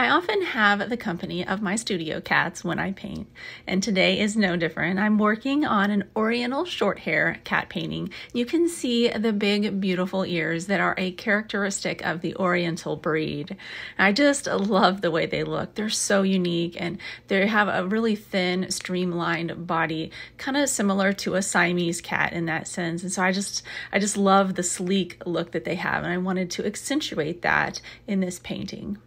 I often have the company of my studio cats when I paint, and today is no different. I'm working on an Oriental short hair cat painting. You can see the big, beautiful ears that are a characteristic of the Oriental breed. I just love the way they look. They're so unique, and they have a really thin, streamlined body, kind of similar to a Siamese cat in that sense. And so I just, I just love the sleek look that they have, and I wanted to accentuate that in this painting.